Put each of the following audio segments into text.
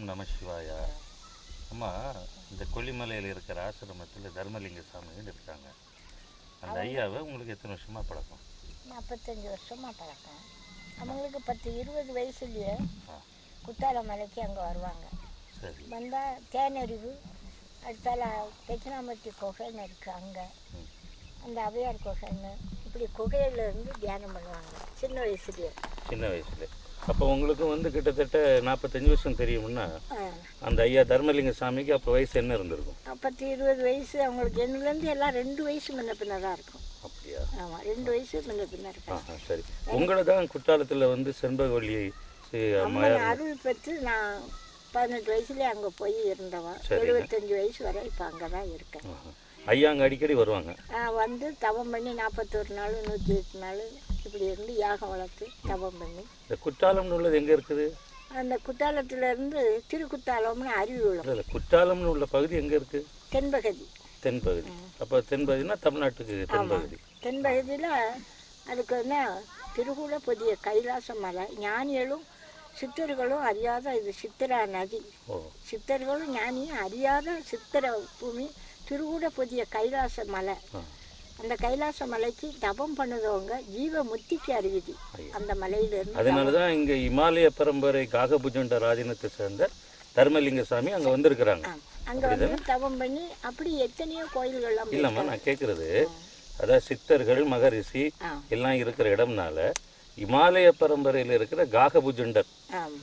ஓம் நம சிவாயா. அம்மா இந்த கொல்லிமலையில் இருக்கிற ஆசிரமத்தில் தர்மலிங்க சாமின்னு இருக்காங்க. அந்த ஐயாவை உங்களுக்கு எத்தனை வருஷமாக பழக்கம்? நாற்பத்தஞ்சு வருஷமாக பழக்கம். அவங்களுக்கு பத்து இருபது வயசுலயே குத்தால மலைக்கு அங்கே வருவாங்க. சரி. வந்தால் தேனறிவு அடுத்தால தட்சிணாமூர்த்தி குகைன்னு இருக்குது அங்கே. அந்த அவையார் குகைன்னு இப்படி குகையில இருந்து தியானம் பண்ணுவாங்க சின்ன வயசுலயே. சின்ன வயசுல அப்போ உங்களுக்கு வந்து கிட்டத்தட்ட நாற்பத்தஞ்சு வருஷம் தெரியும்னா. அந்த ஐயா தர்மலிங்க சாமிக்கு அப்போ வயசு என்ன இருந்திருக்கும்? பத்து இருபது வயசு அவங்களுக்கு என்னலேருந்து எல்லாம் ரெண்டு வயசு முன்ன பின்ன தான் இருக்கும். அப்படியா? ஆமாம் ரெண்டு வயசு முன்ன பின்ன இருக்காங்க ஆஹா சரி. உங்களை தான் குற்றாலத்தில் வந்து செண்பகவல்லி சி- அம்மன் அம்மையார் அருள் பெற்று நான் பதினெட்டு வயசுலேயே அங்கே போய் இருந்தவன். எழுபத்தஞ்சு வயசு வரை இப்போ அங்கே தான் இருக்கேன். ஐயா அங்கே அடிக்கடி வருவாங்க? வந்து தவம் பண்ணி நாற்பத்தோரு நாள் நூற்றி எட்டு நாள் இப்படி இருந்து யாகம் வளர்த்து தவம் பண்ணி. இந்த குற்றாலம்னு உள்ளது எங்கே இருக்குது? அந்த குத்தாலத்துல இருந்து திருக்குத்தாலம்னு அருவி இல்லை குற்றாலம்னு உள்ள பகுதி எங்கே இருக்குது தென்பகுதி. தென்பகுதி. அப்போ தென்பகுதினா தமிழ்நாட்டுக்கு தென்பகுதி. தென்பகுதியில் அதுக்கு என்ன திருகூட புதிய கைலாச மலை. ஞானிகளும் சித்தர்களும் அறியாத இது சித்திரா நதி. சித்தர்களும் ஞானியும் அறியாத சித்திர பூமி திருகூட புதிய கைலாச மலை. அந்த கைலாச மலைக்கு தபம் பண்ணுறவங்க ஜீவ முத்திக்கு அருவிதி அந்த மலையிலிருந்து அதனால தான் இங்கே இமாலய பரம்பரை காகபுஜண்ட ராஜினத்தை சேர்ந்த தர்மலிங்க சாமி அங்கே வந்திருக்கிறாங்க. அங்கே வந்து தவம் பண்ணி அப்படி எத்தனையோ கோயில்கள்லாம் இல்லைம்மா நான் கேட்குறது அதாவது சித்தர்கள் மகரிஷி. எல்லாம் இருக்கிற இடம்னால இமாலய பரம்பரையில் இருக்கிற காகபுஜண்டர்.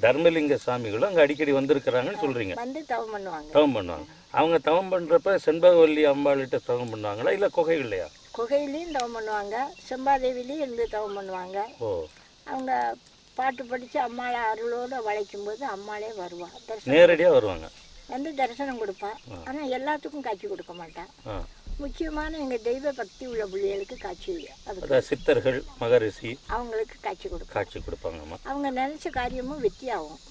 தர்மலிங்க சாமிகளும் அங்கே அடிக்கடி வந்திருக்கிறாங்கன்னு சொல்கிறீங்க வந்து தவம் பண்ணுவாங்க. தவம் பண்ணுவாங்க. அவங்க தவம் பண்ணுறப்ப செண்பகவல்லி அம்பாள்கிட்ட தவம் பண்ணுவாங்களா? இல்லை குகைகள்லையா? குகையிலையும் தவம் பண்ணுவாங்க செம்பாதேவிலையும் இருந்து தவம் பண்ணுவாங்க. அவங்க பாட்டு படித்து அம்மாளை அருளோடு வளைக்கும்போது அம்மாளே வருவா. தரிசனம் நேரடியாக வருவாங்க. வந்து தரிசனம் கொடுப்பா. ஆனால் எல்லாத்துக்கும் காட்சி கொடுக்க மாட்டா. ஆ. முக்கியமான எங்கள் தெய்வ பக்தி உள்ள பிள்ளைகளுக்கு காட்சி அதாவது சித்தர்கள் மகரிஷி அவங்களுக்கு காட்சி கொடுக்கும் காட்சி கொடுப்பாங்கம்மா. அவங்க நினச்ச காரியமும் வெற்றியாகும்.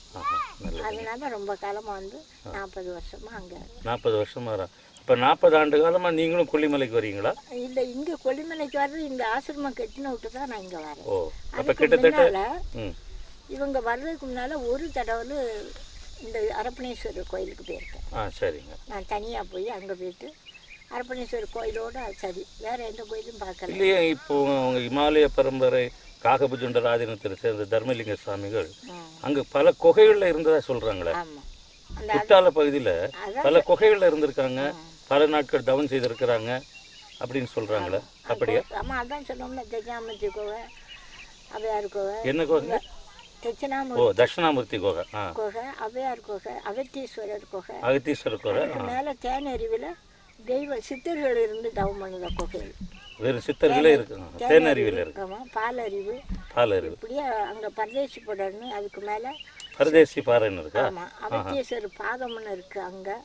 அதனால ரொம்ப காலமாக வந்து நாற்பது வருஷமாக அங்கே நாற்பது வருஷமா இப்போ நாற்பது ஆண்டு காலமாக நீங்களும் கொல்லிமலைக்கு வரீங்களா? இல்லை இங்கே கொல்லிமலைக்கு வர்றது இந்த ஆசிரமம் கட்டின விட்டு தான் நான் இங்கே வரேன். ஓ அப்போ கிட்டத்தட்ட இவங்க வர்றதுக்கு முன்னால் ஒரு தடவை இந்த அரப்பணேஸ்வரர் கோயிலுக்கு போயிருக்கேன். ஆ சரிங்க. நான் தனியாக போய் அங்கே போயிட்டு அரப்பணேஸ்வரர் கோயிலோட அது சரி வேற எந்த கோயிலும் பார்க்கல. இல்லையே இப்போ அவங்க இமாலய பரம்பரை காகபுஜுண்ட ராஜனத்தில் சேர்ந்த தர்மலிங்க சுவாமிகள் அங்கே பல குகைகளில் இருந்ததா சொல்கிறாங்களே குற்றால பகுதியில் பல குகைகளில் இருந்திருக்காங்க. பல நாட்கள் தவம் செய்திருக்கிறாங்க அப்படின்னு சொல்கிறாங்களே அப்படியா? ஆமாம் அதான் சொன்னோம்ல தட்சிணாமூர்த்தி கோவை அவையார் கோவை என்ன குகை ஓ தட்சிணாமூர்த்தி குகை ஆ. கோகை அவையார் கோகை அகத்தீஸ்வரர் கோகை. அகத்தீஸ்வரர் குகை மேலே தேனருவியில் தெய்வ சித்தர்கள் இருந்து தவம் பண்ணுத கோகைகள் வெறும் சித்தர்களே இருக்குங்க தேனருவியில் இருக்கு. பாலறிவு பாலருவி இப்படியே அங்கே பரதேசி படம்னு அதுக்கு மேலே பரதேசி பாறைன்னு இருக்கா? அகத்தீஸ்வரர் பாதம்னு இருக்குது அங்கே.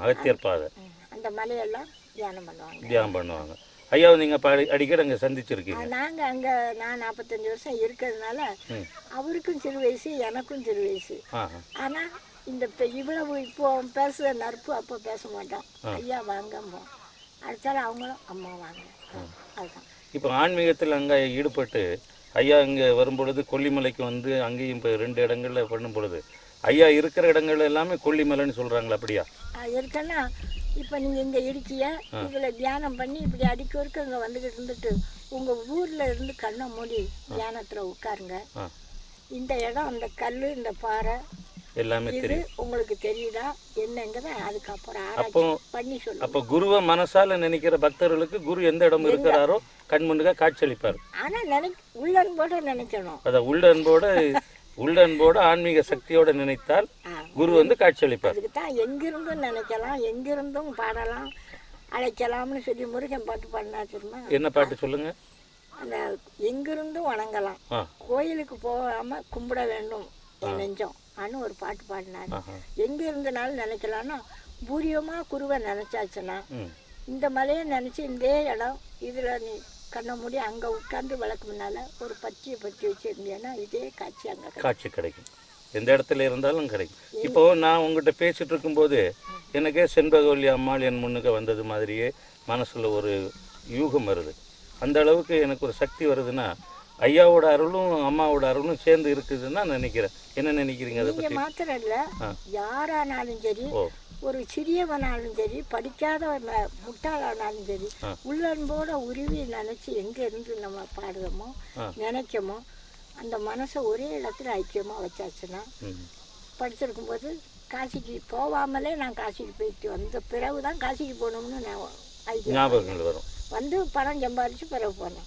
அகத்தியர் பாதை. அந்த மலையெல்லாம் தியானம் பண்ணுவாங்க. தியானம் பண்ணுவாங்க. ஐயாவை நீங்கள் இப்போ அடி அடிக்கடி அங்கே சந்திச்சிருக்கீங்க. நாங்கள் அங்கே நான் நாற்பத்தஞ்சு வருஷம் இருக்கிறதுனால. அவருக்கும் சிறு வயசு எனக்கும் சிறு வயசு. ஆனால் இந்த இவ்வளவு இப்போ பேசுகிற நட்பு அப்போ பேச மாட்டோம். ஐயா வாங்கம்மோ. அடுத்தால அவங்களும் அம்மா வாங்க. அதுதான். இப்போ ஆன்மீகத்தில் அங்கே ஈடுபட்டு ஐயா இங்கே வரும்பொழுது கொல்லிமலைக்கு வந்து அங்கேயும் இப்போ ரெண்டு இடங்கள்ல பண்ணும் பொழுது ஐயா இருக்கிற இடங்கள் எல்லாமே கொல்லிமலைன்னு சொல்கிறாங்களா அப்படியா? இருக்கன்னா இப்போ நீங்கள் இங்கே இருக்கிய இதில் தியானம் பண்ணி இப்படி அடிக்க வரைக்கும் இங்கே வந்துக்கிட்டு இருந்துட்டு உங்கள் ஊரில் இருந்து கண்ணை மூடி தியானத்தில் உட்காருங்க. இந்த இடம் அந்த கல் இந்த பாறை எல்லாமே தெரியும். உங்களுக்கு தெரியுதா? என்னங்கிறத அதுக்கப்புறம் அப்போ பண்ணி சொல்லுங்க. அப்போ குருவை மனசால நினைக்கிற பக்தர்களுக்கு குரு எந்த இடம் இருக்கிறாரோ கண்முண்டுக காட்சியளிப்பார் ஆனால் நினை உள்ளன்போட நினைக்கணும். அதை உள்ள அன்போட உள்ள அன்போட ஆன்மீக சக்தியோட நினைத்தால். குரு வந்து காட்சியளிப்பார். அதுக்கு தான் எங்கிருந்தும் நினைக்கலாம் எங்கிருந்தும் பாடலாம் அழைக்கலாம்னு சொல்லி முருகன் பாட்டு பாடினா தெரியுமா? என்ன பாட்டு சொல்லுங்க? அந்த எங்கிருந்தும் வணங்கலாம். கோயிலுக்கு போகாம கும்பிட வேண்டும் என் நெஞ்சம் அனு ஒரு பாட்டு பாடினாரு. எங்க இருந்தனாலும் நினைக்கலாம்னா பூரியமா குருவை நினைச்சாச்சுன்னா இந்த மலையை நினைச்சு இந்த இடம் இதுல நீ கண்ணை மூடி அங்க உட்கார்ந்து விளக்கு முன்னால ஒரு பச்சையை பற்றி வச்சிருந்தேன்னா இதே காட்சி அங்க. காட்சி கிடைக்கும். எந்த இடத்துல இருந்தாலும் கிடைக்கும். இப்போ நான் உங்ககிட்ட பேசிட்டு இருக்கும்போது எனக்கே செண்பகவல்லி அம்மாள் என் முன்னுக்கு வந்தது மாதிரியே மனசுல ஒரு யூகம் வருது. அந்த அளவுக்கு எனக்கு ஒரு சக்தி வருதுன்னா ஐயாவோட அருளும் அம்மாவோட அருளும் சேர்ந்து இருக்குதுன்னு நான் நினைக்கிறேன். என்ன நினைக்கிறீங்க அதை பற்றி மாத்திரம் இல்ல. யாரானாலும் சரி ஒரு சிறியவனாலும் சரி படிக்காத முட்டாளானாலும் சரி. உள்ளன்போட உருவி நினைச்சு எங்க இருந்து நம்ம பாடுறோமோ. நினைக்கமோ அந்த மனசை ஒரே இடத்துல ஐக்கியமா வச்சாச்சுன்னா ம். படிச்சிருக்கும் போது காசிக்கு போகாமலே நான் காசிக்கு போயிட்டு வந்த பிறகு தான் காசிக்கு போகணும்னு நான் வரும். வந்து பணம் சம்பாரிச்சு பிறகு போனேன்.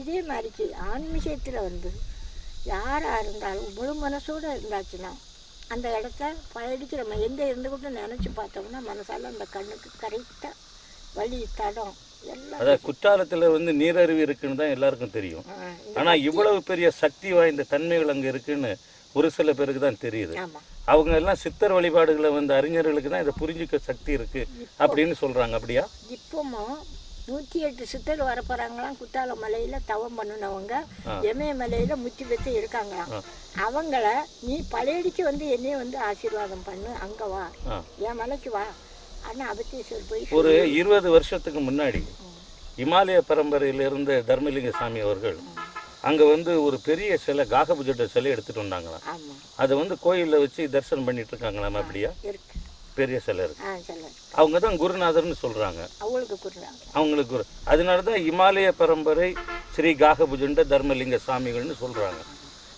இதே மாதிரிக்கு ஆன்மீகத்தில் வந்து யாராக இருந்தாலும் முழு மனசோட இருந்தாச்சுன்னா அந்த இடத்த பழடிக்கு நம்ம எங்கே இருந்துக்கிட்டு நினச்சி பார்த்தோம்னா மனசால அந்த கண்ணுக்கு கரெக்டாக வழி தடம் அதாவது குற்றாலத்துல வந்து நீரருவி இருக்குன்னு தான் எல்லாருக்கும் தெரியும். ஆ, ஆனா இவ்வளவு பெரிய சக்தி வாய்ந்த தன்மைகள் அங்க இருக்குன்னு ஒரு சில பேருக்கு தான் தெரியுது. அவங்க எல்லாம் சித்தர் வழிபாடுகளை வந்து அறிஞர்களுக்கு தான் இதை புரிஞ்சுக்க சக்தி இருக்கு அப்படின்னு சொல்றாங்க. அப்படியா? இப்போமும் நூற்றி எட்டு சித்தர் வர போகிறாங்களாம் குத்தால மலையில் தவம் பண்ணினவங்க. எமய மலையில் முத்தி பெற்று இருக்காங்களாம். அவங்கள நீ பழையடிக்கு வந்து என்னைய வந்து ஆசீர்வாதம் பண்ணு. அங்கே வா. என் மலைக்கு வா. ஆனால் அபத்தீஸ்வர் போய் ஒரு இருபது வருஷத்துக்கு முன்னாடி இமாலய பரம்பரையில இருந்த தர்மலிங்க சாமி அவர்கள் அங்க வந்து ஒரு பெரிய சிலை காகபுஜட்ட சிலை எடுத்துட்டு வந்தாங்களாம். அதை வந்து கோயில்ல வச்சு தரிசனம் பண்ணிட்டு இருக்காங்களாம் அப்படியா? இருக்கு. பெரிய சிலை இருக்கு. அவங்க தான் குருநாதர்னு சொல்றாங்க. அவங்களுக்கு அவங்களுக்கு ஒரு அதனால தான் இமாலய பரம்பரை ஸ்ரீ காகபுஜண்ட தர்மலிங்க சாமிகள்னு சொல்றாங்க.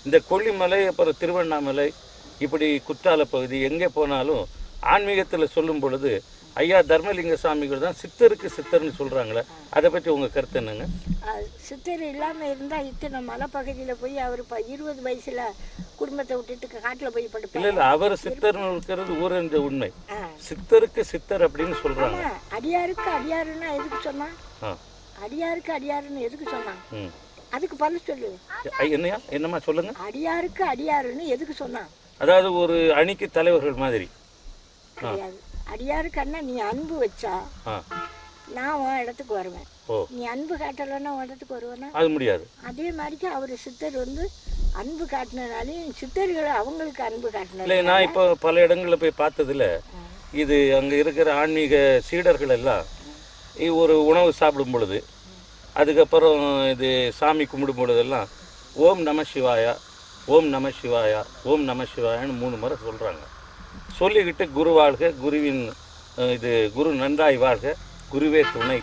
இந்த கொல்லிமலை அப்புறம் திருவண்ணாமலை இப்படி குற்றால பகுதி எங்கே போனாலும் ஆன்மீகத்தில் சொல்லும் பொழுது ஐயா தர்மலிங்க சாமிகள் தான் சித்தருக்கு சித்தர்னு சொல்றாங்களே அதை பற்றி உங்க கருத்து என்னங்க? சித்தர் இல்லாமல் இருந்தால் இத்தனை மலைப்பகுதியில் போய் அவர் இப்போ இருபது வயசில் குடும்பத்தை விட்டுட்டு காட்டில் போய் இல்ல படுப்பாங்க இல்ல அவர் சித்தர்னு இருக்கிறது ஊரறிஞ்ச உண்மை. சித்தருக்கு சித்தர் அப்படின்னு சொல்றாங்க. ஆமா, அடியாருக்கு அடியாருன்னா எதுக்கு சொன்னா? ஆ. அடியாருக்கு அடியாருன்னு எதுக்கு சொன்னான் அதுக்கு பதில் சொல்லு. என்னையா? என்னம்மா சொல்லுங்க? அடியாருக்கு அடியாருன்னு எதுக்கு சொன்னான் அதாவது ஒரு அணிக்கு தலைவர்கள் மாதிரி. கிடையாது. அடியாருக்கு அண்ணா நீ அன்பு வச்சா நான் உன் இடத்துக்கு வருவேன். நீ அன்பு காட்டலைன்னா உன் இடத்துக்கு வருவேனா? அது முடியாது. அதே மாதிரிக்கு அவர் சித்தர் வந்து அன்பு காட்டினாலையும் சித்தர்களை அவங்களுக்கு அன்பு இல்லை காட்டினால நான் இப்போ பல இடங்களில் போய் பார்த்ததுல இது அங்கே இருக்கிற ஆன்மீக சீடர்கள் எல்லாம் ஒரு உணவு சாப்பிடும் பொழுது அதுக்கப்புறம் இது சாமி கும்பிடும் பொழுதெல்லாம் ஓம் நம சிவாயா ஓம் நம சிவாயா ஓம் நம சிவாயான்னு மூணு முறை சொல்கிறாங்க சொல்லிக்கிட்டு குரு வாழ்க குருவின் இது குரு நன்றாய் வாழ்க குருவே துணை.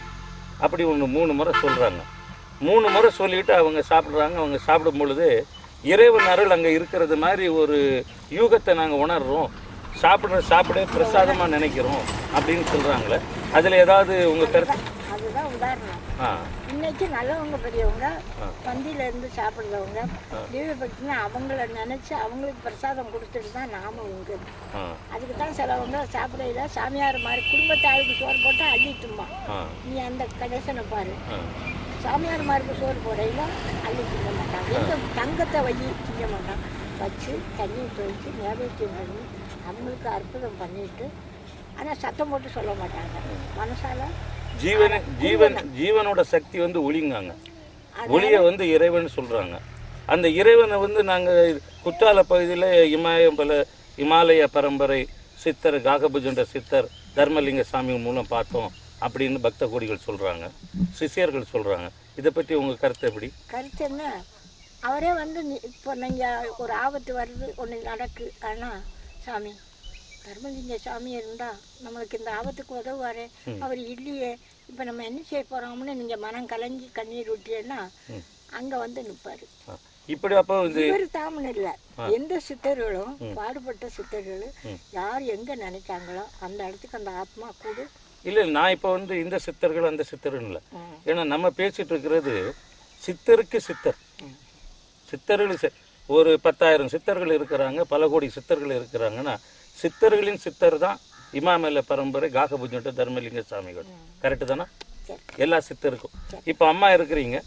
அப்படி ஒன்று மூணு முறை சொல்கிறாங்க மூணு முறை சொல்லிட்டு அவங்க சாப்பிட்றாங்க. அவங்க சாப்பிடும் பொழுது இறைவன் அருள் அங்கே இருக்கிறது மாதிரி ஒரு யூகத்தை நாங்கள் உணர்கிறோம் சாப்பிட்ற சாப்பிட பிரசாதமாக நினைக்கிறோம் அப்படின்னு சொல்கிறாங்களே அதில் ஏதாவது உங்கள் கருத்து? அதுதான் உதாரணம். இன்னைக்கு நல்லவங்க பெரியவங்க பந்தியில இருந்து சாப்பிடுறவங்க தீபபக்தினா அவங்கள நினைச்சு அவங்களுக்கு பிரசாதம் கொடுத்துட்டு தான் நாம இங்க ஆ. அதுக்கு தான் சிலவங்க சாப்பிடையில சாமியார் மாதிரி குடும்பத்து ஆளுக்கு சோறு போட்டால் அள்ளி தும்மா ஆ. நீ அந்த கணேசனை பாரு. சாமியார் மாருக்கு சோறு போடையில அள்ளி திங்க மாட்டான். எந்த தங்கத்தை வழி திங்க மாட்டான். வச்சு தண்ணி தொழிச்சு நேவேத்தியம் பண்ணி அவங்களுக்கு அற்புதம் பண்ணிட்டு ஆனால் சத்தம் போட்டு சொல்ல மாட்டாங்க. மனசால ஜீவன் ஜீவன் ஜீவனோட சக்தி வந்து ஒளிங்காங்க. ஒளியை வந்து இறைவன் சொல்றாங்க. அந்த இறைவனை வந்து நாங்க குற்றால பகுதியில் இமாயம் பல இமாலய பரம்பரை சித்தர் காகபுஜண்ட சித்தர் தர்மலிங்க சாமி மூலம் பார்த்தோம் அப்படின்னு பக்த கோடிகள் சொல்றாங்க. சிஷ்யர்கள் சொல்றாங்க. இதை பற்றி உங்க கருத்து எப்படி? கருத்து என்ன? அவரே வந்து இப்போ நீங்கள் ஒரு ஆபத்து வருது ஒன்று நடக்கு ஆனால் சாமி தர்மலிங்க சாமி இருந்தால் நம்மளுக்கு இந்த ஆபத்துக்கு உதவுவாரே. அவர் இல்லையே. இப்போ நம்ம என்ன செய்ய போகிறோம்னு நீங்கள் மனம் கலங்கி கண்ணீர் விட்டீங்கன்னா அங்கே வந்து நிற்பார் ஆ. இப்படி அப்போ இது இவர் தாமன் இல்லை. எந்த சித்தர்களும் பாடுபட்ட சித்தர்களும் யார் எங்கே நினைக்காங்களோ அந்த இடத்துக்கு அந்த ஆத்மா கூடு. இல்லை நான் இப்போ வந்து இந்த சித்தர்கள் அந்த சித்தர்கள் இல்லை. ஏன்னா நம்ம பேசிட்டு இருக்கிறது சித்தருக்கு சித்தர். சித்தர்கள் ஒரு பத்தாயிரம் சித்தர்கள் இருக்கிறாங்க பல கோடி சித்தர்கள் இருக்கிறாங்கன்னா சித்தர்களின் சித்தர் தான் இமாமல்ல பரம்பரை காகபுஜட்ட தர்மலிங்க சாமிகள். கரெக்டு தானே? எல்லா சித்தருக்கும். இப்போ அம்மா இருக்கிறீங்க.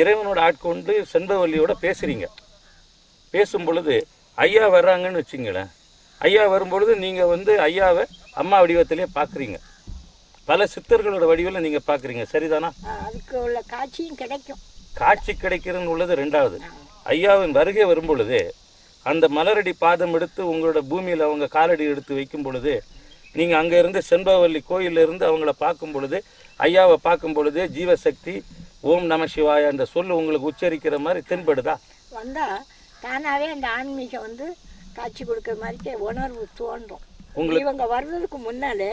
இறைவனோட ஆட்கொண்டு செண்பவல்லியோட பேசுறீங்க. பேசும் பொழுது ஐயா வர்றாங்கன்னு வச்சுங்களேன். ஐயா வரும்பொழுது நீங்கள் வந்து ஐயாவை அம்மா வடிவத்திலே பார்க்குறீங்க பல சித்தர்களோட வடிவில் நீங்கள் பார்க்குறீங்க சரிதானா? அதுக்கு உள்ள காட்சியும் கிடைக்கும். காட்சி கிடைக்கிறதுன்னு உள்ளது ரெண்டாவது. ஐயாவின் வருகை வரும் பொழுது அந்த மலரடி பாதம் எடுத்து உங்களோட பூமியில் அவங்க காலடி எடுத்து வைக்கும் பொழுது நீங்கள் அங்கே இருந்து செண்பவல்லி கோயில்ல இருந்து அவங்கள பார்க்கும் பொழுது ஐயாவை பார்க்கும் பொழுது ஜீவசக்தி ஓம் நம சிவாய அந்த சொல்லு உங்களுக்கு உச்சரிக்கிற மாதிரி தென்படுதா? வந்தால் தானாகவே அந்த ஆன்மீகம் வந்து காட்சி கொடுக்குற மாதிரிக்கே உணர்வு தோன்றும். உங்களுக்கு- இவங்க வர்றதுக்கு முன்னாலே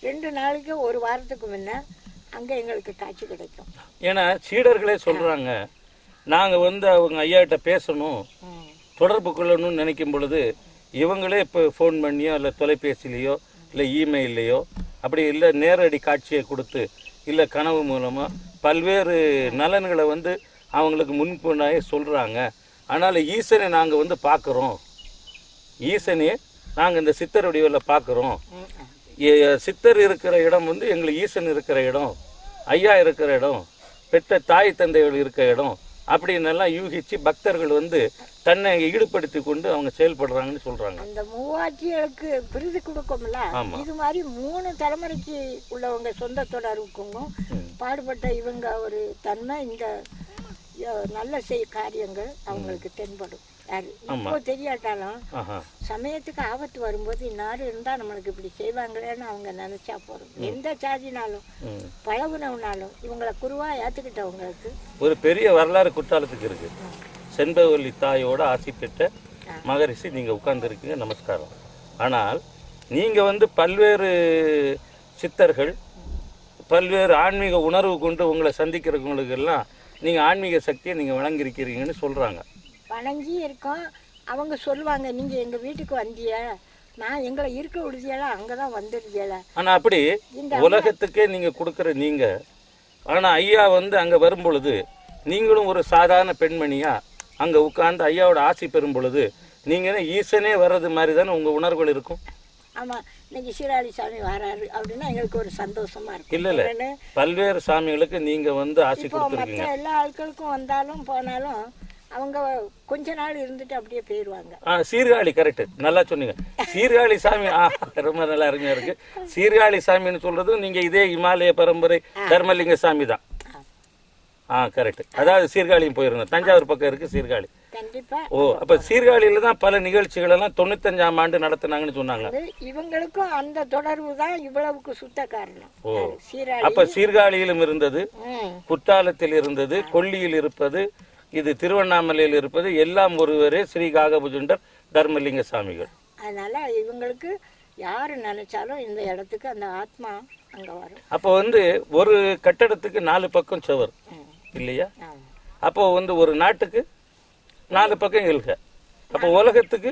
ரெண்டு நாளைக்கு ஒரு வாரத்துக்கு முன்ன அங்கே எங்களுக்கு காட்சி கிடைக்கும். ஏன்னா சீடர்களே சொல்றாங்க நாங்க வந்து அவங்க ஐயாட்ட பேசணும். தொடர்பு கொள்ளணும்னு நினைக்கும் பொழுது இவங்களே இப்போ ஃபோன் பண்ணியோ இல்லை தொலைபேசிலேயோ இல்லை இமெயிலையோ அப்படி இல்லை நேரடி காட்சியை கொடுத்து இல்லை கனவு மூலமாக பல்வேறு நலன்களை வந்து அவங்களுக்கு முன்பின்னாயே சொல்கிறாங்க ஆனால் ஈசனை நாங்கள் வந்து பார்க்குறோம். ஈசனே நாங்கள் இந்த சித்தர் வடிவில் பார்க்குறோம். சித்தர் இருக்கிற இடம் வந்து எங்களுக்கு ஈசன் இருக்கிற இடம் ஐயா இருக்கிற இடம் பெற்ற தாய் தந்தைகள் இருக்கிற இடம் அப்படின்னு எல்லாம் யூகிச்சு பக்தர்கள் வந்து தன்னை ஈடுபடுத்தி கொண்டு அவங்க செயல்படுறாங்கன்னு சொல்றாங்க. அந்த மூவாட்சிகளுக்கு விருது கொடுக்கும்ல. இது மாதிரி மூணு தலைமுறைக்கு உள்ளவங்க சொந்த தொடர்புக்குங்க பாடுபட்ட இவங்க ஒரு தன்மை இந்த நல்ல செய் காரியங்கள் அவங்களுக்கு தென்படும். யாரு இப்போ தெரியாட்டாலும் சமயத்துக்கு ஆபத்து வரும்போது இன்னாரு இருந்தா நம்மளுக்கு இப்படி செய்வாங்களேன்னு அவங்க நினைச்சா போதும். எந்த சாதினாலும். பழகுனவனாலும் இவங்களை குருவா ஏத்துக்கிட்டவங்களுக்கு ஒரு பெரிய வரலாறு குற்றாலத்துக்கு இருக்கு. செண்பகவல்லி தாயோட ஆசி பெற்ற மகரிஷி நீங்க உட்கார்ந்துருக்கீங்க நமஸ்காரம். ஆனால் நீங்க வந்து பல்வேறு சித்தர்கள் பல்வேறு ஆன்மீக உணர்வு கொண்டு உங்களை சந்திக்கிறவங்களுக்கு எல்லாம் நீங்க ஆன்மீக சக்தியை நீங்க வழங்கியிருக்கிறீங்கன்னு சொல்றாங்க. வணங்கி இருக்கோம் அவங்க சொல்லுவாங்க நீங்க எங்க வீட்டுக்கு வந்திய. நான் எங்களை இருக்க விடுதியெல்லாம் அங்கதான் வந்துடுதியல ஆனா அப்படி உலகத்துக்கே நீங்க கொடுக்குற நீங்க ஆனா ஐயா வந்து அங்க வரும் பொழுது நீங்களும் ஒரு சாதாரண பெண்மணியா அங்க உட்கார்ந்து ஐயாவோட ஆசி பெறும் பொழுது நீங்க என்ன ஈசனே வர்றது மாதிரி தானே உங்க உணர்வுகள் இருக்கும்? ஆமா இன்னைக்கு சீராளி சாமி வராரு அப்படின்னா எங்களுக்கு ஒரு சந்தோஷமா இருக்கும். இல்ல இல்ல. பல்வேறு சாமிகளுக்கு நீங்க வந்து ஆசி கொடுத்துருக்கீங்க மற்ற எல்லா ஆட்களுக்கும் வந்தாலும் போனாலும் அவங்க கொஞ்ச நாள் இருந்துட்டு அப்படியே போயிடுவாங்க ஆ சீர்காழி கரெக்ட் நல்லா சொன்னீங்க. சீர்காழி சாமி ஆ ரொம்ப நல்லா அருமையா இருக்கு. சீர்காழி சாமின்னு சொல்றது நீங்க இதே இமாலய பரம்பரை தர்மலிங்க சாமி தான். ஆ கரெக்ட் அதாவது சீர்காழியும் போயிருந்தோம் தஞ்சாவூர் பக்கம் இருக்கு சீர்காழி. ஓ அப்ப சீர்காழியில தான் பல நிகழ்ச்சிகள் எல்லாம் தொண்ணூத்தஞ்சாம் ஆண்டு நடத்துனாங்கன்னு சொன்னாங்க. இவங்களுக்கும் அந்த தொடர்பு தான் இவ்வளவுக்கு சுத்த காரணம். ஓ. அப்ப சீர்காழியிலும் இருந்தது ம். குற்றாலத்தில் இருந்தது கொல்லியில் இருப்பது இது திருவண்ணாமலையில் இருப்பது எல்லாம் ஒருவரே ஸ்ரீ காகபுஜுண்டர் தர்மலிங்க சாமிகள். அதனால இவங்களுக்கு யாரு நினைச்சாலும் இந்த இடத்துக்கு அந்த ஆத்மா அங்க வரும். அப்போ வந்து ஒரு கட்டடத்துக்கு நாலு பக்கம் சுவர் இல்லையா. அப்போ வந்து ஒரு நாட்டுக்கு நாலு பக்கம் எல்க அப்போ உலகத்துக்கு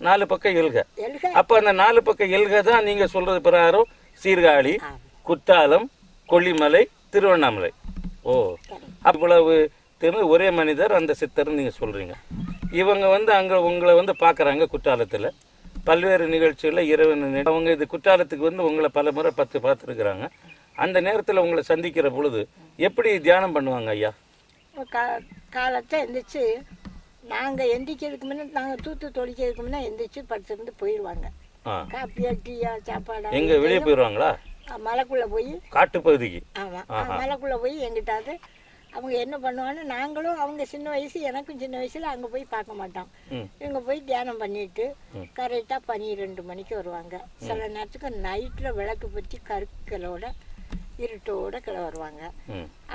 நாலு பக்கம் எல்க எழுக அப்ப அந்த நாலு பக்கம் எல்க தான் நீங்க சொல்றது பிரகாரம் சீர்காழி குற்றாலம் கொல்லிமலை திருவண்ணாமலை. ஓ. அவ்வளவு திரு ஒரே மனிதர் அந்த சித்தர்னு நீங்க சொல்றீங்க. இவங்க வந்து அங்க உங்களை வந்து பாக்குறாங்க குற்றாலத்துல. பல்வேறு நிகழ்ச்சிகள்ல இரவு அவங்க இது குற்றாலத்துக்கு வந்து உங்களை பல முறை பத்து பார்த்துருக்குறாங்க. அந்த நேரத்துல உங்களை சந்திக்கிற பொழுது எப்படி தியானம் பண்ணுவாங்க ஐயா? கா- காலத்தை எந்திரிச்சு நாங்க எந்திரிக்கிறதுக்கு முன்ன நாங்க தூத்து தொளிக்கிறதுக்கு முன்ன எந்திரிச்சு படுத்திருந்து போயிடுவாங்க காப்பியா டீயா சாப்பாடா எங்க வெளியே போயிடுவாங்களா மலைக்குள்ள போய் காட்டு பகுதிக்கு ஆமா அஹ் மலைக்குள்ள போய் எங்கிட்டாவது அவங்க என்ன பண்ணுவான்னு நாங்களும் அவங்க சின்ன வயசு எனக்கும் சின்ன வயசுல அங்க போய் பார்க்க மாட்டோம். இவங்க போய் தியானம் பண்ணிட்டு கரெக்டா பன்னிரெண்டு மணிக்கு வருவாங்க. சில நேரத்துக்கு நைட்ல விளக்கு பற்றி கருக்களோட இருட்டோட கிள வருவாங்க.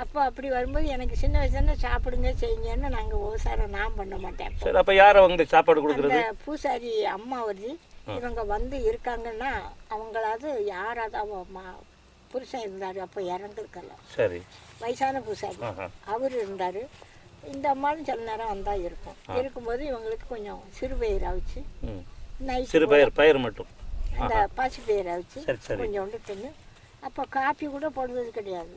அப்போ அப்படி வரும்போது எனக்கு சின்ன வயசுல சாப்பிடுங்க செய்யுங்கன்னு நாங்க விவசாயம் நான் பண்ண மாட்டேன். சரி அப்ப யார் அவங்க சாப்பாடு கொடுக்கறது? அந்த பூசாரி அம்மா வருது இவங்க வந்து இருக்காங்கன்னா அவங்களாவது யாராவது புருஷன் இருந்தாரு அப்போ இறந்துருக்கல. சரி. வயசான பூசாரி. அவர் இருந்தாரு. இந்த அம்மாவும் சில நேரம் வந்தா இருக்கும். இருக்கும்போது இவங்களுக்கு கொஞ்சம் சிறுபயிர் அவிச்சு ம். நைட் சிறு பயிர் மட்டும். அந்த பாசி பயிர் அவிச்சு கொஞ்சோண்டு தின்னு அப்போ காப்பி கூட போடுறது கிடையாது.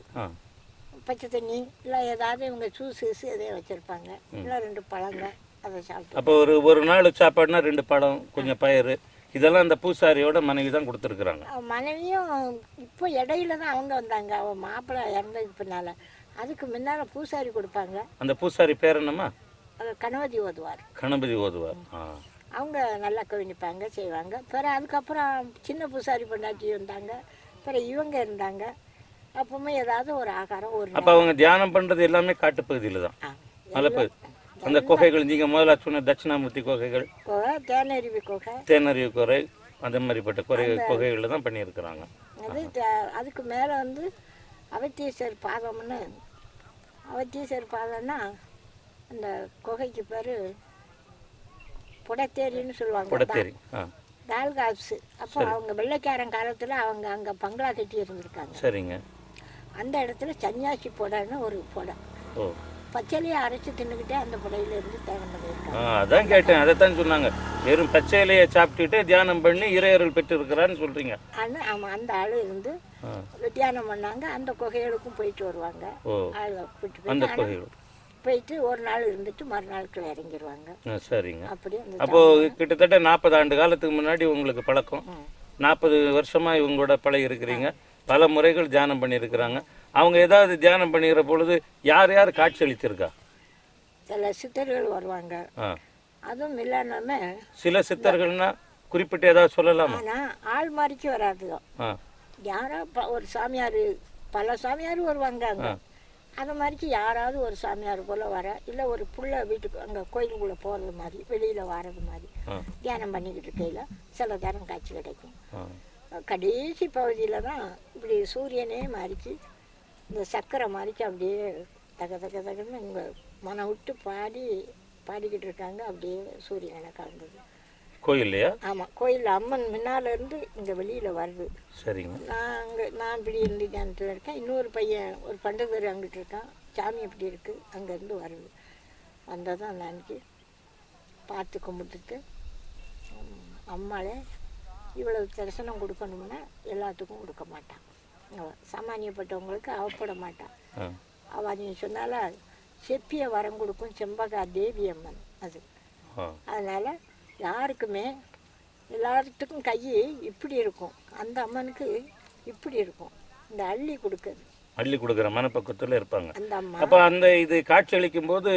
பச்சை தண்ணி இல்லை ஏதாவது இவங்க ஜூஸ் கீஸ் எதையும் வச்சுருப்பாங்க. இல்லை ரெண்டு பழங்க அதை சாப்பிட்டு. அப்போ ஒரு ஒரு நாள் சாப்பாடுனா ரெண்டு பழம் கொஞ்சம் பயிர் இதெல்லாம் அந்த பூசாரியோட மனைவி தான் கொடுத்துருக்குறாங்க. மனைவியும் இப்போ இடையில தான் அவங்க வந்தாங்க. அவன் மாப்பிள்ளை இறந்ததுக்கு பின்னால். அதுக்கு முன்னால் பூசாரி கொடுப்பாங்க. அந்த பூசாரி பேர் என்னம்மா? அது கணவதி ஓதுவார். கணபதி ஓதுவார். அவங்க நல்லா கவனிப்பாங்க செய்வாங்க. பிறகு அதுக்கப்புறம் சின்ன பூசாரி பொண்டாட்டி இருந்தாங்க பிறகு இவங்க இருந்தாங்க. அப்பவுமே ஏதாவது ஒரு ஆகாரம் ஒரு அப்போ அவங்க தியானம் பண்றது எல்லாமே காட்டுப்பகுதியில் தான். மலைப்பகுதி அந்த குகைகள் நீங்க முதல்ல சொன்ன தட்சிணாமூர்த்தி குகைகள் குகை தேனருவி குகை. தேனறிவு குறை அந்த மாதிரிப்பட்ட குறை குகைகளில் தான் பண்ணியிருக்கிறாங்க. அது அதுக்கு மேலே வந்து அவத்தீஸ்வர் பாதம்னு அவத்தீஸ்வரர் பாதம்னா அந்த குகைக்கு பேர் புடத்தேரின்னு சொல்லுவாங்க. புடத்தேரி ஆ. டால்காப்ஸ் அப்போ அவங்க வெள்ளைக்காரன் காலத்தில் அவங்க அங்கே பங்களா கட்டி இருந்திருக்காங்க சரிங்க. அந்த இடத்துல சன்னியாசி புடன்னு ஒரு புடை. ஓ. பச்சையிலேயே அரைச்சி தின்னுக்கிட்டே அந்த புடையில இருந்து தியானம் பண்ணியிருக்காங்க ஆ அதான் கேட்டேன் அதைத்தான் சொன்னாங்க. வெறும் பச்சை இலையை சாப்பிட்டுட்டு தியானம் பண்ணி இறையருள் பெற்று இருக்கிறான்னு சொல்றீங்க. ஆனால் ஆமாம் அந்த ஆள் இருந்து தியானம் பண்ணாங்க. அந்த குகைகளுக்கும் போயிட்டு வருவாங்க. ஓ. ஆளை கூப்பிட்டு அந்த போயிட்டு ஆனா கோயில் போயிட்டு ஒரு நாள் இருந்துட்டு மறுநாளுக்குள்ள இறங்கிடுவாங்க ஆ சரிங்க. அப்படி அந்த அப்போ கிட்டத்தட்ட நாற்பது ஆண்டு காலத்துக்கு முன்னாடி உங்களுக்கு பழக்கம். நாற்பது வருஷமா இவங்களோட பழகி இருக்கிறீங்க. பல முறைகள் தியானம் பண்ணியிருக்கிறாங்க. அவங்க ஏதாவது தியானம் பண்ணிக்கிற பொழுது யார் யார் காட்சி அளிச்சிருக்கா சில சித்தர்கள் வருவாங்க. அதுவும் இல்லாம சில சித்தர்கள்னா குறிப்பிட்டு ஏதாவது சொல்லலாமா? ஆள் மாறிக்கு வராது. யாரோ ஒரு சாமியார் பல சாமியார் வருவாங்க. அது மாதிரிக்கு யாராவது ஒரு சாமியார் போல் வர இல்லை ஒரு புள்ள வீட்டுக்கு அங்கே கோயிலுக்குள்ளே போகிறது மாதிரி வெளியில் வர்றது மாதிரி தியானம் பண்ணிக்கிட்டு இருக்கையில் சில நேரம் காட்சி கிடைக்கும். கடைசி பகுதியில் தான் இப்படி சூரியனே மாறிச்சு. இந்த சக்கரை மாறிச்சு அப்படியே தக தக தகன்னு இங்கே மனம் விட்டு பாடி பாடிக்கிட்டு இருக்காங்க. அப்படியே சூரியனை கலந்தது. கோயில்லையா? ஆமாம் கோயில் அம்மன் முன்னால இருந்து இங்கே வெளியில் வருது. சரிங்க. நான் அங்கே நான் இப்படி இருந்து தியானத்தில் இருக்கேன். இன்னொரு பையன் ஒரு பண்டதர் அங்கிட்டு இருக்கான். சாமி எப்படி இருக்குது அங்கேருந்து வருது. வந்தால் தான் அன்னைக்கு பார்த்து கும்பிட்டுட்டு அம்மாளே இவ்வளவு தரிசனம் கொடுக்கணும்னா எல்லாத்துக்கும் கொடுக்க மாட்டான் சாமானியப்பட்டவங்களுக்கு அவப்பட மாட்டான் அவள் நீ சொன்னால செப்பிய வரம் கொடுக்கும் செம்பகா தேவி அம்மன் அது. அதனால் யாருக்குமே எல்லாத்துக்கும் கை இப்படி இருக்கும். அந்த அம்மனுக்கு இப்படி இருக்கும். இந்த அள்ளி கொடுக்குது அள்ளி கொடுக்குற மனப்பக்குவத்தில் இருப்பாங்க. அந்த அம்மா. அப்போ அந்த இது காட்சி அளிக்கும் போது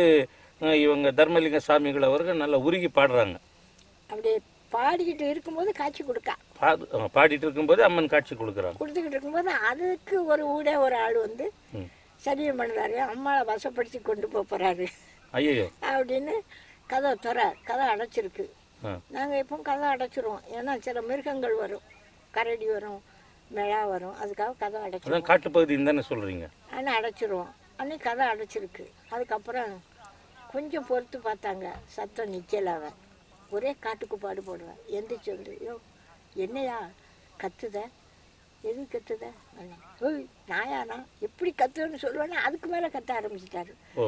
இவங்க தர்மலிங்க சாமிகள் அவர்கள் நல்லா உருகி பாடுறாங்க. அப்படியே பாடிக்கிட்டு இருக்கும்போது காட்சி கொடுக்கா. பாடிட்டு இருக்கும்போது அம்மன் காட்சி கொடுக்குறாங்க கொடுத்துக்கிட்டு இருக்கும்போது அதுக்கு ஒரு ஊடே ஒரு ஆள் வந்து. சரியம் பண்ணுறாரு. அம்மாவை வசப்படுத்தி கொண்டு போக போகிறாரு ஐயோ அப்படின்னு கதை துற கதை அடைச்சிருக்கு. நாங்கள் எப்பவும் கதை அடைச்சிருவோம். ஏன்னா சில மிருகங்கள் வரும். கரடி வரும் மிளா வரும். அதுக்காக கதை அடைச்சிருவோம். காட்டுப்பகுதின்னு தானே சொல்றீங்க. ஆனால் அடைச்சிருவோம். அன்னைக்கு கதை அடைச்சிருக்கு. அதுக்கப்புறம் கொஞ்சம் பொறுத்து பார்த்தாங்க. சத்தம் நிற்கல அவன். ஒரே காட்டுக்கு பாடு போடுவேன். எந்திரிச்சு வந்து ஐயோ என்னையா கத்துத? எது கத்துத? ஓய் நாயானா? எப்படி கத்துவேன்னு சொல்லுவேன்னா அதுக்கு மேலே கத்த ஆரம்பிச்சிட்டாரு. ஓ.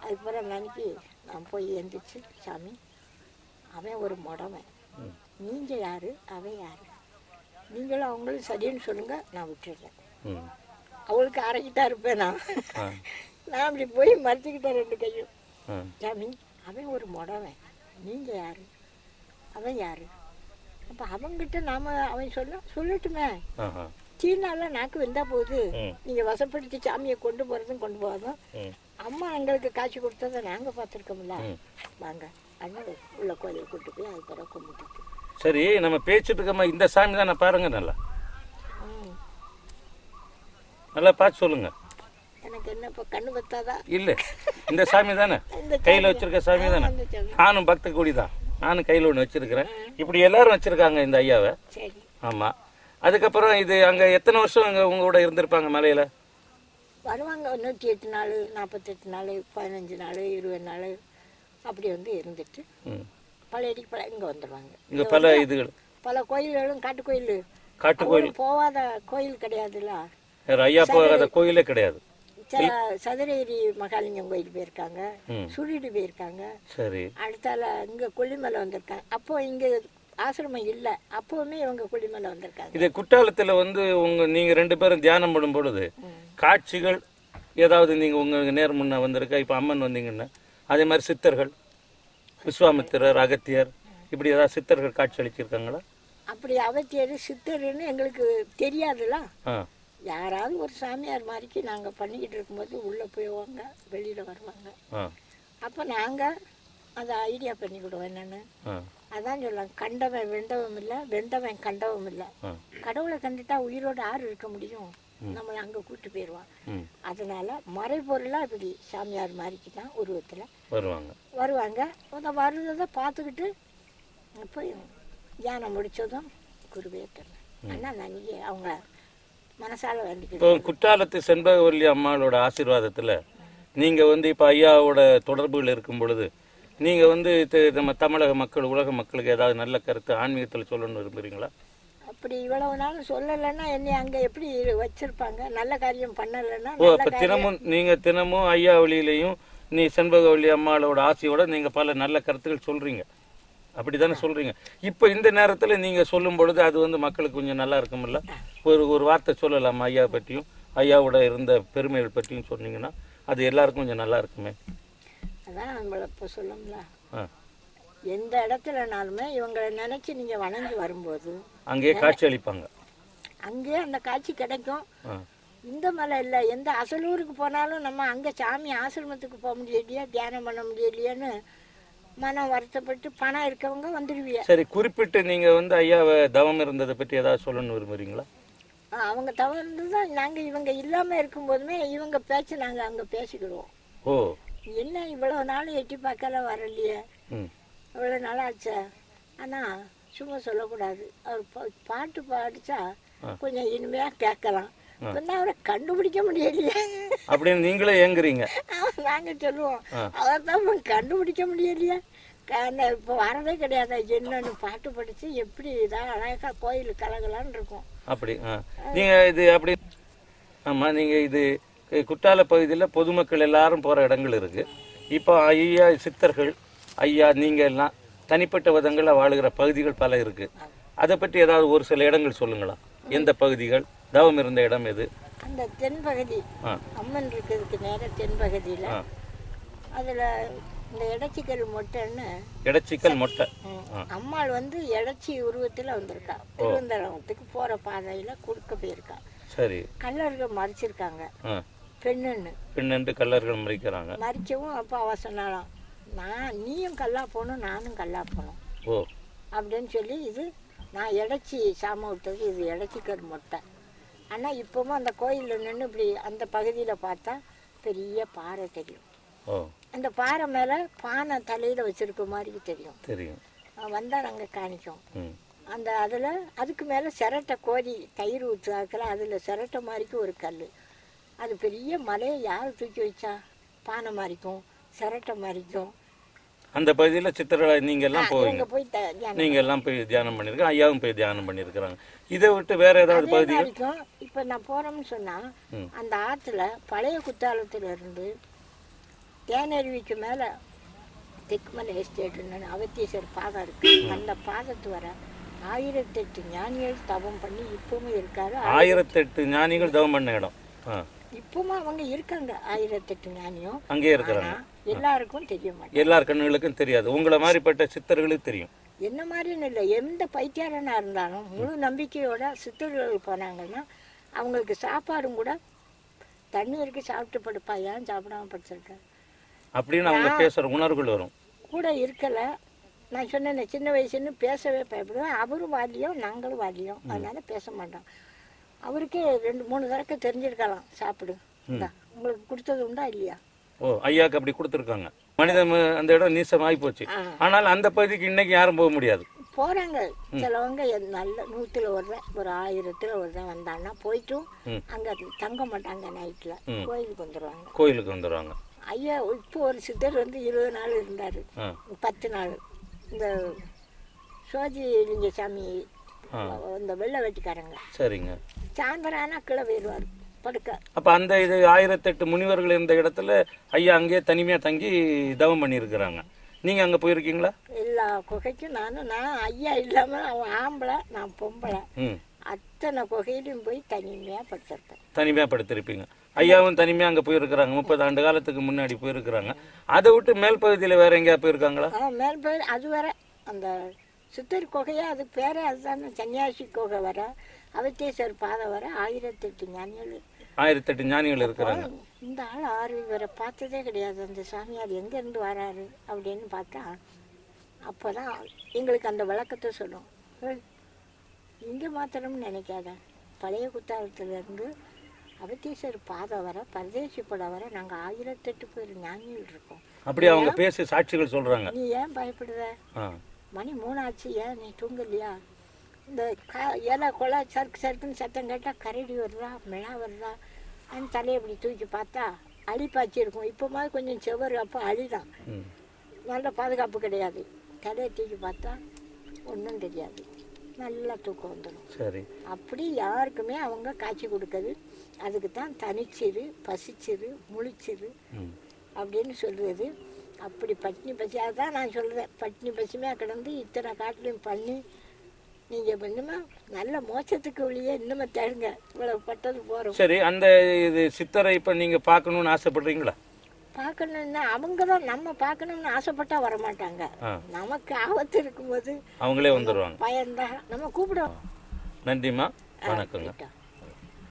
அதுக்கப்புறம் அன்னைக்கு நான் போய் எந்திரிச்சு சாமி அவன் ஒரு முடவன். நீங்கள் யார்? அவன் யார்? நீங்களும் அவங்களும் சரின்னு சொல்லுங்கள் நான் விட்டுடுறேன் ம். அவளுக்கு அரைக்கிட்டா இருப்பேன் நான். நான் அப்படி போய் மறைச்சிக்கிட்டேன் ரெண்டு கையும். சாமி அவன் ஒரு முடவன் நீங்கள் யார்? அவன் யார்? அப்போ அவங்கிட்ட நாம் அவன் சொல்ல சொல்லட்டுமே. சீனால நாக்கு வெந்தா போகுது. ம். நீங்கள் வசப்படுத்தி சாமியை கொண்டு போகிறதும் கொண்டு போகாதும் அம்மா எங்களுக்கு காட்சி கொடுத்ததை நாங்கள் பார்த்துருக்கோம்ல. வாங்க அண்ணன் உள்ள கோயிலுக்கு கூட்டு போய் அது பிறகு கும்பிட்டுட்டு. சரி நம்ம பேசிட்டு இருக்கோமா இந்த சாமி தானே பாருங்க நல்லா. நல்லா பார்த்து சொல்லுங்க. எனக்கு என்ன இப்போ கண்ணு பத்தாதா இல்ல இந்த சாமி தானே? கையில வச்சிருக்க சாமி தானே? நானும் பக்த கூடி தான். நானும் கையில ஒன்று வச்சிருக்கிறேன். இப்படி எல்லாரும் வச்சிருக்காங்க இந்த ஐயாவை. சரி. ஆமா. அதுக்கப்புறம் இது அங்க எத்தனை வருஷம் அங்க உங்க கூட இருந்திருப்பாங்க மலையில? வருவாங்க நூற்றி எட்டு நாள் நாற்பத்தெட்டு நாள் பதினஞ்சு நாள் இருபது நாள். அப்படி வந்து இருந்துட்டு. பழையடிக்கு பழைய இங்கே வந்துடுவாங்க இங்க பல இதுகள். பல கோயில்களும் காட்டு கோயில் காட்டு கோயில் போகாத கோயில் கிடையாதுல்ல? ஐயா போகாத கோயிலே கிடையாது. சில சதுரகிரி மகாலிங்கம் கோயில் போயிருக்காங்க. ம். சுழிடு போயிருக்காங்க. சரி. அடுத்தால இங்கே கொல்லிமலை வந்திருக்காங்க. அப்போ இங்கே ஆசிரமம் இல்லை. அப்போவுமே இவங்க கொல்லிமலை வந்திருக்காங்க. இது குற்றாலத்துல வந்து உங்க நீங்க ரெண்டு பேரும் தியானம் பண்ணும் பொழுது. காட்சிகள் ஏதாவது நீங்க உங்க நேர் முன்ன வந்திருக்கா? இப்ப அம்மன் வந்தீங்கன்னா அதே மாதிரி சித்தர்கள் விஸ்வாமித்திரர் அகத்தியர் இப்படி ஏதாவது சித்தர்கள் காட்சி அளிச்சிருக்காங்களா? அப்படி அவத்தியர் சித்தர்னு எங்களுக்கு தெரியாதுல்ல ஆ. யாராவது ஒரு சாமியார் மாதிரிக்கு நாங்கள் பண்ணிக்கிட்டு இருக்கும்போது உள்ளே போய்வாங்க வெளியில் வருவாங்க. அப்போ நாங்கள் அதை ஐடியா பண்ணிக்கிடுவோம் என்னென்னு. அதான் சொல்லலாம் கண்டவன் வெண்டவன் இல்லை வெண்டவன் கண்டவன் இல்லை. கடவுளை கண்டுட்டா உயிரோட ஆறு இருக்க முடியும்? நம்மளை அங்கே கூட்டு போயிடுவான் அதனால மறைபொருளாக இப்படி சாமியார் மாதிரிக்கு தான் உருவத்தில் வருவாங்க. வருவாங்க. அந்த வருவதை பார்த்துக்கிட்டு போய் தியானம் முடிச்சதும் குருவேத்தன் அண்ணா நான் நீங்க அவங்க இப்போ குற்றாலத்து செண்பகவல்லி அம்மாளோட ஆசீர்வாதத்துல நீங்கள் வந்து இப்போ ஐயாவோட தொடர்புகள் இருக்கும் பொழுது நீங்கள் வந்து நம்ம தமிழக மக்கள் உலக மக்களுக்கு ஏதாவது நல்ல கருத்து ஆன்மீகத்தில் சொல்லணும்னு விரும்புகிறீங்களா அப்படி இவ்வளவு நாள் சொல்லலைன்னா என்னை அங்கே எப்படி வச்சிருப்பாங்க? நல்ல காரியம் பண்ணலைன்னா ஓ அப்போ தினமும் நீங்கள் தினமும் ஐயா வழியிலையும் நீ செண்பகவல்லி அம்மாளோட ஆசையோட நீங்கள் பல நல்ல கருத்துக்கள் சொல்கிறீங்க அப்படி தானே சொல்கிறீங்க இப்போ இந்த நேரத்தில் நீங்கள் சொல்லும் பொழுது அது வந்து மக்களுக்கு கொஞ்சம் நல்லா இருக்கும்ல? ஒரு ஒரு வார்த்தை சொல்லலாமா ஐயா பற்றியும் ஐயாவோட இருந்த பெருமைகள் பற்றியும் சொன்னீங்கன்னா அது எல்லாருக்கும் கொஞ்சம் நல்லா இருக்குமே. அதான் நம்மள இப்போ சொல்லணும்ல ஆ. எந்த இடத்துலனாலுமே இவங்களை நினைச்சு நீங்க வணங்கி வரும்போது அங்கேயே காட்சி அளிப்பாங்க. அங்கேயே அந்த காட்சி கிடைக்கும். இந்த மலை இல்லை எந்த அசலூருக்கு போனாலும் நம்ம அங்கே சாமி ஆசிரமத்துக்கு போக முடியலையா தியானம் பண்ண முடியலையான்னு மனம் வருத்தப்பட்டு பணம் இருக்கவங்க வந்துடுவிய சரி குறிப்பிட்டு நீங்கள் வந்து ஐயாவை தவம் இருந்ததை பற்றி ஏதாவது சொல்லணும்னு விரும்புகிறீங்களா அவங்க தவறு தான் நாங்கள் இவங்க இல்லாமல் இருக்கும்போதுமே இவங்க பேச்சு நாங்கள் அங்கே பேசிக்கிடுவோம். ஓ. என்ன இவ்வளோ நாள் எட்டி பார்க்கல வரலையே? இவ்வளோ நாள் ஆச்சே. ஆனால் சும்மா சொல்லக்கூடாது. அவர் பாட்டு பாடிச்சா கொஞ்சம் இனிமையாக கேட்கலாம். அவரை கண்டுபிடிக்க முடியலையே. அப்படின்னு நீங்களே ஏங்குறீங்க. நாங்கள் சொல்லுவோம். அவர் தான் கண்டுபிடிக்க முடியலையே. இப்போ வரதே கிடையாது. என்னன்னு பாட்டு படித்து எப்படி இதாக அழகாக கோயில் கலகலான்னு இருக்கும். அப்படி நீங்க இது அப்படி ஆமா நீங்க இது குற்றால பகுதியில் பொதுமக்கள் எல்லாரும் போற இடங்கள் இருக்கு. இப்போ ஐயா சித்தர்கள் ஐயா நீங்க எல்லாம் தனிப்பட்ட விதங்களில் வாழுகிற பகுதிகள் பல இருக்கு. அதை பற்றி ஏதாவது ஒரு சில இடங்கள் சொல்லுங்களா எந்த பகுதிகள்? தவம் இருந்த இடம் எது? அந்த தென்பகுதி. அம்மன் இருக்கிறதுக்கு நேர தென்பகுதியில். அதில் இந்த இடச்சிக்கல் மொட்டைன்னு இடச்சிக்கல் மொட்டை. அம்மாள் வந்து இடைச்சி உருவத்தில் வந்திருக்கா. திருவந்தரத்துக்கு போகிற பாதையில் குறுக்க போயிருக்கா. சரி. கல்லர்கள் மறிச்சிருக்காங்க. பெண்ணுன்னு. பின்னென்று கல்லர்கள் மறிக்கிறாங்க. மறிக்கவும் அப்போ அவ சொன்னாலாம் நான் நீயும் கல்லா போகணும் நானும் கல்லா போகணும் ஓ. அப்படின்னு சொல்லி இது நான் இடைச்சி சாம விட்டது இது இடைச்சிக்கல் மொட்டை. ஆனால் இப்போவும் அந்த கோயிலில் நின்று இப்படி அந்த பகுதியில் பார்த்தா பெரிய பாறை தெரியும். அந்த பாறை மேலே பானை தலையில் வச்சிருக்க மாதிரி தெரியும். தெரியும். வந்தால் நாங்கள் காணிக்கோம். அந்த அதில் அதுக்கு மேலே சிரட்டை கோரி தயிர் ஊற்றுறாக்கில் அதில் சிரட்டை மாதிரிக்கு ஒரு கல் அது பெரிய மலையை யார் தூக்கி வச்சா? பானை மாதிரிக்கும் சிரட்டை மாதிரிக்கும். அந்த பகுதியில் சித்திரலா நீங்க எல்லாம் போவீங்க. இவங்க போய் தியானம் நீங்க எல்லாம் போய் தியானம் பண்ணிருக்கோம் ஐயாவும் போய் தியானம் பண்ணியிருக்கிறாங்க இதை விட்டு வேற ஏதாவது மாதிரிக்கும் இப்போ நான் போகிறோம்னு சொன்னால். அந்த ஆற்றுல பழைய குத்தாலத்துல இருந்து தேனருவிக்கு மேலே தெக்குமலை எஸ்டேட்டுன்னு அவத்தீஸ்வர் பாதம் இருக்கு. அந்த பாதத்து வர ஆயிரத்தெட்டு ஞானிகள் தவம் பண்ணி இப்பவும் இருக்காரு. ஆயிரத்தெட்டு ஞானிகள் தவம் பண்ண இடம். இப்பவும் அவங்க இருக்காங்க ஆயிரத்தெட்டு ஞானியும். அங்கேயே இருக்கிறாங்க. எல்லாருக்கும் தெரிய மாட்டேன் எல்லார் கண்ணுகளுக்கும் தெரியாது. உங்களை மாதிரிப்பட்ட சித்தர்களுக்கு தெரியும். என்ன மாதிரின்னு இல்லை. எந்த பைத்தியாரனா இருந்தாலும் முழு நம்பிக்கையோட சித்தர்கள் போனாங்கன்னா அவங்களுக்கு சாப்பாடும் கூட தண்ணீருக்கு சாப்பிட்டு படுப்பா. ஏன் சாப்பிடாம படுத்திருக்க? அப்படின்னு அவங்க பேசுற உணர்வுகள் வரும். கூட இருக்கல. நான் சொன்னேன் சின்ன வயசுன்னு பேசவே பயப்படுவேன். அவரும் வாலியம் நாங்களும் வாலியம் அதனால பேச மாட்டோம். அவருக்கே ரெண்டு மூணு தடவை தெரிஞ்சிருக்கலாம். சாப்பிடு. உங்களுக்கு கொடுத்தது உண்டா இல்லையா? ஓ ஐயாக்கு அப்படி கொடுத்துருக்காங்க. மனித ம- அந்த இடம் நீசமாகி போச்சு. ஆனால் அந்த பகுதிக்கு இன்னைக்கு யாரும் போக முடியாது. போறாங்க. சிலவங்க நல்ல நூத்துல ஒருத்தன் ஒரு ஆயிரத்துல ஒருத்தன் வந்தான்னா போயிட்டும். அங்க தங்க மாட்டாங்க நைட்ல. கோயிலுக்கு வந்துருவாங்க. கோயிலுக்கு வந்துடுவாங்க ஐயா இப்போ ஒரு சித்தர் வந்து இருபது நாள் இருந்தாரு. பத்து நாள். இந்த சோஜி லிங்கசாமி இந்த வெள்ளை வெட்டிக்காரங்க. சரிங்க. சாயந்தரம் ஆனா கீழே போயிடுவார் படுக்க. அப்ப அந்த இது ஆயிரத்தெட்டு முனிவர்கள் இருந்த இடத்துல ஐயா அங்கேயே தனிமையா தங்கி தவம் பண்ணியிருக்கிறாங்க. நீங்க அங்க போயிருக்கீங்களா? எல்லா குகைக்கும் நானும் நான் ஐயா இல்லாம அவன் ஆம்பளை நான் பொம்பளை. ம். அத்தனை குகையிலும் போய் தனிமையா படுத்திருப்பேன். தனிமையா படுத்திருப்பீங்க. ஐயாவும் தனிமையா அங்க போயிருக்கிறாங்க. முப்பது ஆண்டு காலத்துக்கு முன்னாடி போயிருக்கிறாங்க. அதை விட்டு மேல் பகுதியில வேற எங்கேயா போயிருக்காங்களா? மேல் போய் அது வர அந்த சித்தர் குகையா அது பேரே அதுதானே. சன்னியாசி குகை வர அவத்தேஸ்வர் பாதை வர ஆயிரத்தெட்டு ஞானிகள் ஆயிரத்தெட்டு ஞானிகள் இருக்கிறாங்க. இந்த ஆள் ஆறு இவரை பார்த்ததே கிடையாது. அந்த சாமியார் எங்கேருந்து வராரு அப்படின்னு பார்த்தா அப்போதான் எங்களுக்கு அந்த விளக்கத்தை சொல்லும். இங்கே மாத்திரம்னு நினைக்காத. பழைய குத்தாலத்துலேருந்து அவத்தீஸ்வர் பாதை வர பரதேசி பட வர நாங்கள் ஆயிரத்தெட்டு பேர் ஞானிகள் இருக்கோம். அப்படி அவங்க பேசி சாட்சிகள் சொல்றாங்க. நீ ஏன் பயப்படுத மணி மூணாச்சு ஏன் நீ தூங்கலையா? இந்த க இலை கொலை சறுக்கு சறுக்குன்னு சத்தம் கேட்டால் கரடி வருதா மிளா வருதா? அந்த தலையை இப்படி தூக்கி பார்த்தா அழிப்பாச்சி இருக்கும். இப்போ மாதிரி கொஞ்சம் செவரு அப்போ அழிதான் நல்ல பாதுகாப்பு கிடையாது. தலையை தூக்கி பார்த்தா ஒன்றும் தெரியாது. நல்லா தூக்கம் வந்துடும் சரி. அப்படி யாருக்குமே அவங்க காய்ச்சி கொடுக்குது அதுக்கு தான் தனிச்சிரு பசிச்சிரு முழிச்சிரு அப்படின்னு சொல்லுவது அப்படி பட்னி பசி அதான் நான் சொல்கிறேன் பட்னி பசிமையாக கிடந்து இத்தனை காட்டிலையும் பண்ணி நீங்கள் இன்னுமா நல்ல மோட்சத்துக்கு வழியே இன்னுமே தேடுங்க. இவ்வளவு பட்டது போகிறோம் சரி அந்த இது சித்தரை இப்போ நீங்கள் பார்க்கணுன்னு ஆசைப்படுறீங்களா? பார்க்கணுன்னா அவங்க தான் நம்ம பார்க்கணும்னு ஆசைப்பட்டா வர மாட்டாங்க நமக்கு ஆபத்து இருக்கும்போது அவங்களே வந்துடுவாங்க பயந்தா நம்ம கூப்பிடுவோம். நன்றிம்மா. வணக்கங்க.